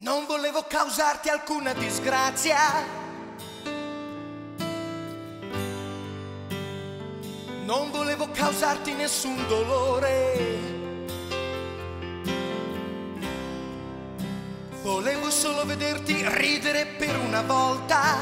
Non volevo causarti alcuna disgrazia. Non volevo causarti nessun dolore. Volevo solo vederti ridere per una volta.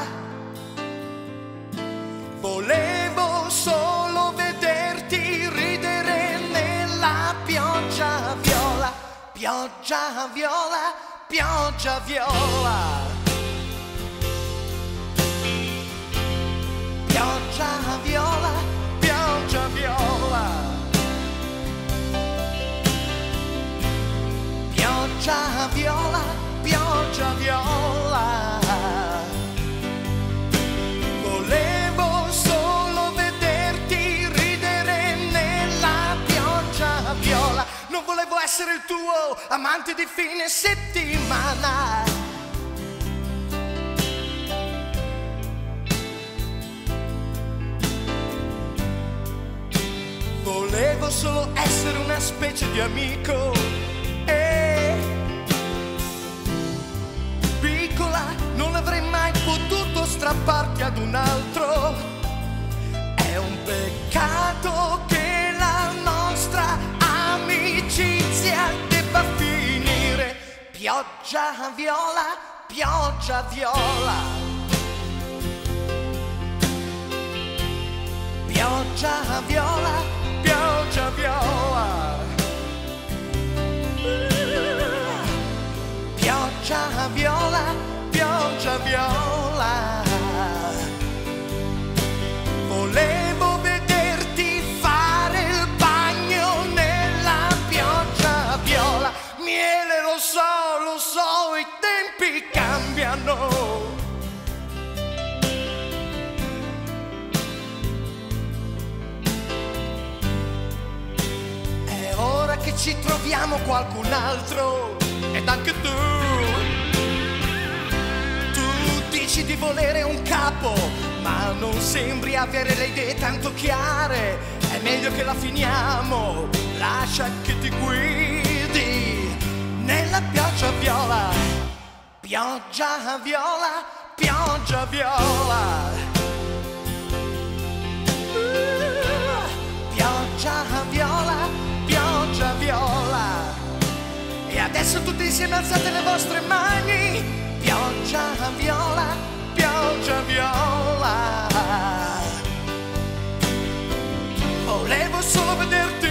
Volevo solo vederti ridere nella pioggia viola, pioggia viola pioggia viola. Pioggia viola, pioggia viola. Pioggia viola, pioggia viola. Volevo solo vederti ridere nella pioggia viola. Non volevo essere il tuo amante di fine settimana. Volevo solo essere una specie di amico. Pioggia viola, pioggia viola. Pioggia viola, pioggia viola. Pioggia viola, ci troviamo qualcun altro ed anche tu. Tu dici di volere un capo, ma non sembri avere le idee tanto chiare. È meglio che la finiamo, lascia che ti guidi nella pioggia viola. Pioggia viola, pioggia viola. Adesso tutti insieme alzate le vostre mani. Pioggia viola, pioggia viola. Volevo solo vederti